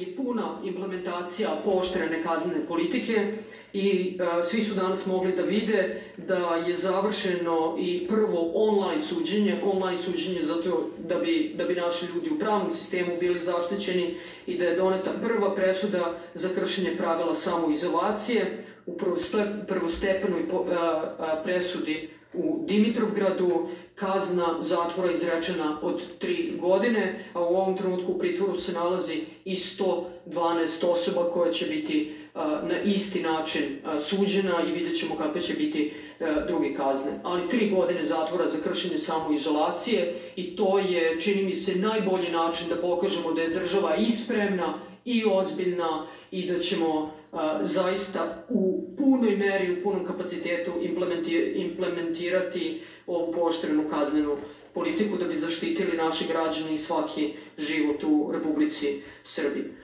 je puna implementacija pooštrene kaznene politike i e, svi su danas mogli da vide da je završeno i prvo online suđenje, online suđenje zato da bi, da bi naši ljudi u pravnom sistemu bili zaštićeni i da je doneta prva presuda za kršenje pravila samoizolacije u prvostepenoj presudi u Dimitrovgradu, kazna zatvora izrečena od 3 godine, a u ovom trenutku u pritvoru se nalazi i 112 osoba koja će biti na isti način suđena i vidjet ćemo kakve će biti druge kazne. Ali tri godine zatvora za kršenje samoizolacije i to je, čini mi se, najbolji način da pokažemo da je država ispremna i ozbiljna i da ćemo zaista u punoj meri, u punom kapacitetu implementirati ovu poštrenu kaznenu politiku da bi zaštitili naše građane i svaki život u Republici Srbiji.